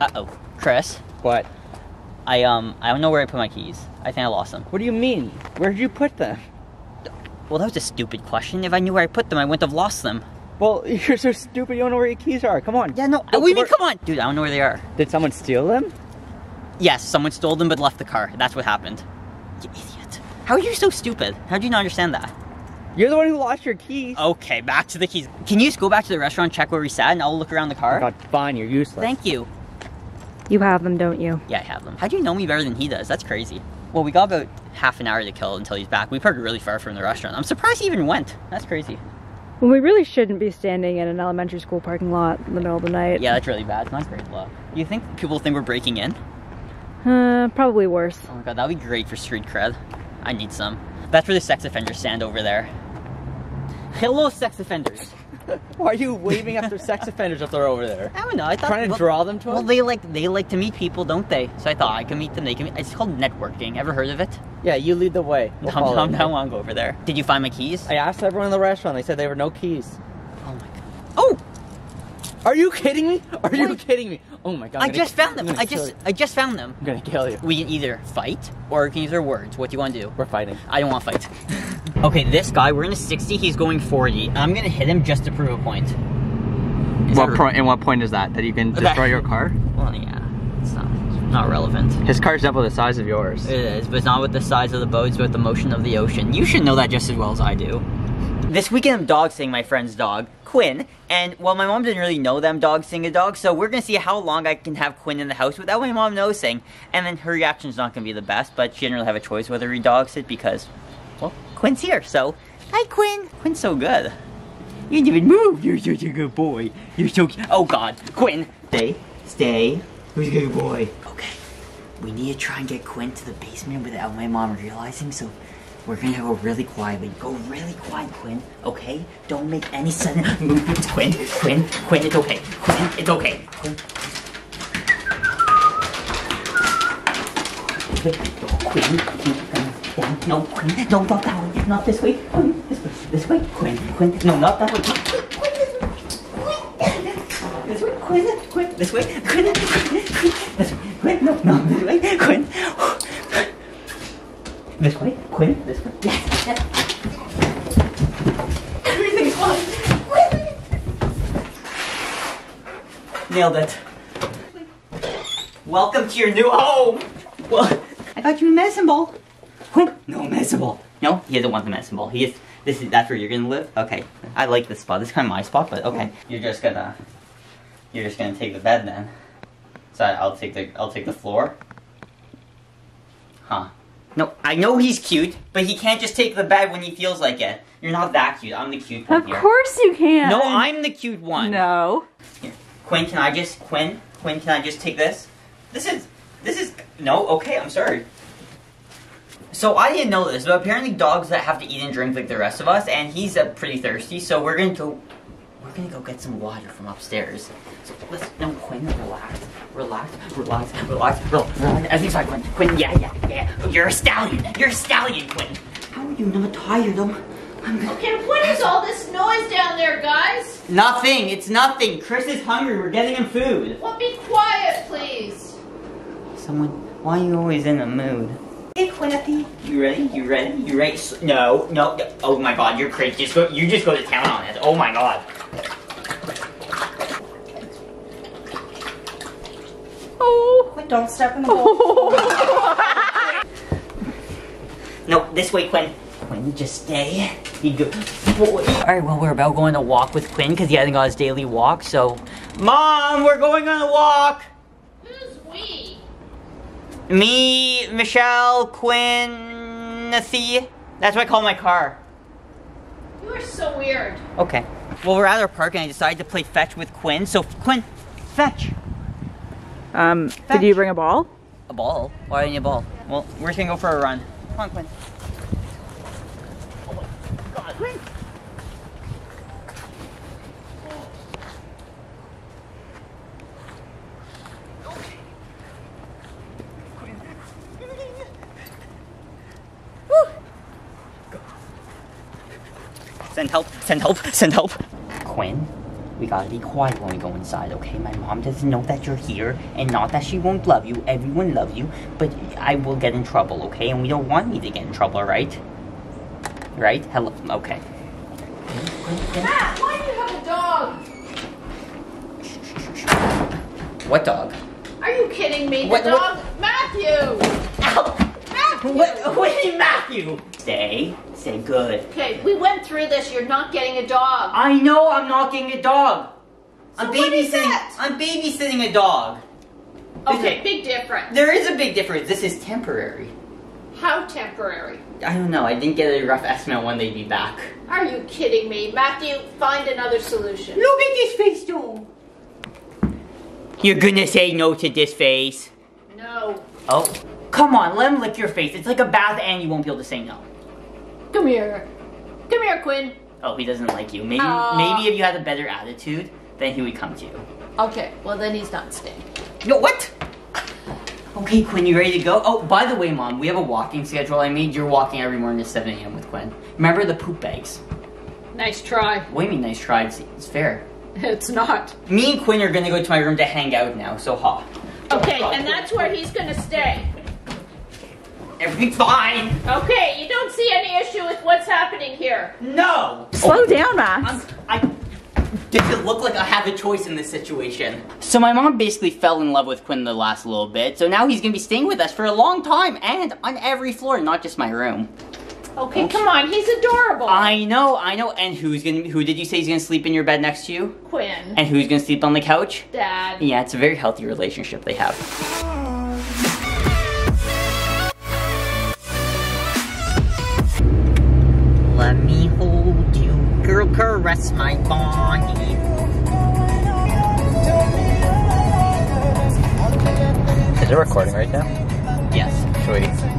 Uh-oh. Chris, What? I, um, I don't know where I put my keys. I think I lost them. What do you mean? Where did you put them? Well, that was a stupid question. If I knew where I put them, I wouldn't have lost them. Well, you're so stupid. You don't know where your keys are. Come on. Yeah, no. What do you mean, come on? Dude, I don't know where they are. Did someone steal them? Yes, someone stole them but left the car. That's what happened. You idiot. How are you so stupid? How do you not understand that? You're the one who lost your keys. Okay, back to the keys. Can you just go back to the restaurant, check where we sat, and I'll look around the Oh car? my God, fine. You're useless. Thank you. You have them, don't you? Yeah, I have them. How do you know me better than he does? That's crazy. Well, we got about half an hour to kill until he's back. We parked really far from the restaurant. I'm surprised he even went. That's crazy. Well, we really shouldn't be standing in an elementary school parking lot in the middle of the night. Yeah, that's really bad. It's not great luck. You think people think we're breaking in? Uh, probably worse. Oh my god, that'd be great for street cred. I need some. That's where the sex offenders stand over there. Hello, sex offenders. Why are you waving after sex offenders if they're over there? I don't know. I thought Trying to well- draw them to Well, us? they like they like to meet people, don't they? So I thought I can meet them. They can. Meet, it's called networking. Ever heard of it? Yeah, you lead the way. We'll No, no, no, I want to go over there. Did you find my keys? I asked everyone in the restaurant. They said there were no keys. oh my god. Oh, Are you kidding me? Are you What? kidding me? Oh my god. I just found them. I just. I just found them. I'm gonna kill you. We can either fight or we can use our words. What do you want to do? We're fighting. I don't want to fight. okay, this guy, we're in a 60, he's going 40. I'm gonna hit him just to prove a point. Is What point? And what point is that? That you can destroy your car? Well, yeah, it's not, not relevant. His car's double the size of yours. It is, but it's not with the size of the boat, it's with the motion of the ocean. You should know that just as well as I do. This weekend I'm dog sitting my friend's dog, Quinn, and well, my mom didn't really know that I'm dog sitting a dog, so we're gonna see how long I can have Quinn in the house without my mom noticing. And then her reaction's not gonna be the best, but she didn't really have a choice whether we dog sit because, well, Quinn's here, so. Hi, Quinn! Quinn's so good. You didn't even move! You're such a good boy. You're so Oh god, Quinn! Stay, stay. Who's a good boy? Okay. We need to try and get Quinn to the basement without my mom realizing, so we're gonna go really quietly. Go really quiet, Quinn, okay? Don't make any sudden movements, Quinn. Quinn, Quinn, it's okay. Quinn, it's okay. Quinn. Quinn, down, down. No, Quinn, no, not that way. Not this way. Quinn, this way. This way. Quinn, Quinn. No, not that way. Quinn, this way. Quinn, Quinn, this way. Quinn, this way. Quinn, no, no, this way. Quinn. This way, Quinn, this way. Yes, yes. Everything's fine. Quinn. Nailed it. Welcome to your new home. Well, I got you a medicine ball. Quinn, no medicine ball. No, he doesn't want the medicine ball. He is. This is. That's where you're gonna live. Okay. I like this spot. This is kind of my spot, but okay. You're just gonna. You're just gonna take the bed then. So I'll take the. I'll take the floor. Huh. No, I know he's cute, but he can't just take the bag when he feels like it. You're not that cute. I'm the cute one Of here. course you can. No, I'm the cute one. No. Here. Quinn, can I just Quinn? Quinn, can I just take this? This is this is no, okay, I'm sorry. So I didn't know this, but apparently dogs that have to eat and drink like the rest of us, and he's uh, pretty thirsty, so we're gonna go we're gonna go get some water from upstairs. So let's no Quinn, relax. Relax, relax, relax, relax, relax. Everything's fine, Quinn. Quinn, yeah, yeah, yeah. You're a stallion. You're a stallion, Quinn. How are you not tired? I'm, I'm Okay, what is all this noise down there, guys? Nothing. It's nothing. Chris is hungry. We're getting him food. Well, be quiet, please. Someone, why are you always in a mood? Hey, Quinnicky. You ready? You ready? You ready? No, no. no. Oh my God, you're crazy. Just go. You just go to town on it. Oh my God. Oh. Quinn, don't step in the bowl. No, this way, Quinn. Quinn, just stay. You go. Boy. All right. Well, we're about going to walk with Quinn because he hasn't got his daily walk. So, Mom, we're going on a walk. Who's we? Me, Michelle, Quinn, Nathy. That's what I call my car. You are so weird. Okay. Well, we're at our park and I decided to play fetch with Quinn. So, Quinn, fetch. Um, did you bring a ball? A ball? Why do you need a ball? Well, we're just gonna go for a run. Come on, Quinn. Oh my God, Quinn. Send help, send help, send help. Quinn, We gotta be quiet when we go inside, okay? My mom doesn't know that you're here, and not that she won't love you. Everyone loves you, but I will get in trouble, okay? And we don't want me to get in trouble, right? Right? Hello. Okay. Matt, why do you have a dog? What dog? Are you kidding me? The What- dog, Matthew. Ow! Matthew. What? What is Matthew? Say, say good. Okay, we went through this. You're not getting a dog. I know I'm not getting a dog. I'm So what is babysitting. that? I'm babysitting a dog. Okay, big difference. There is a big difference. This is temporary. How temporary? I don't know. I didn't get a rough estimate when they'd be back. Are you kidding me? Matthew, find another solution. Look at this face, though. You're gonna say no to this face? No. Oh, come on. Let him lick your face. It's like a bath, and you won't be able to say no. Come here. Come here, Quinn. Oh, he doesn't like you. Maybe, Aw. maybe if you had a better attitude, then he would come to you. Okay, well then he's not staying. No, what? Okay, Quinn, you ready to go? Oh, by the way, Mom, we have a walking schedule I made. You're walking every morning at 7 a.m. with Quinn. Remember the poop bags? Nice try. What do you mean, nice try? It's, it's fair. It's not. Me and Quinn are gonna go to my room to hang out now, so ha. Okay, and that's where he's gonna stay. Everything's fine! Okay, you don't see any issue with what's happening here. No! Slow oh. down, Max. I'm, I does it look like I have a choice in this situation? So my mom basically fell in love with Quinn the last little bit, so now he's gonna be staying with us for a long time and on every floor, not just my room. Okay, come on, he's adorable. I know, I know. And who's gonna? Who did you say is gonna sleep in your bed next to you? Quinn. And who's gonna sleep on the couch? Dad. Yeah, it's a very healthy relationship they have. Let me hold you, girl, caress my body. Is it recording right now? Yes. We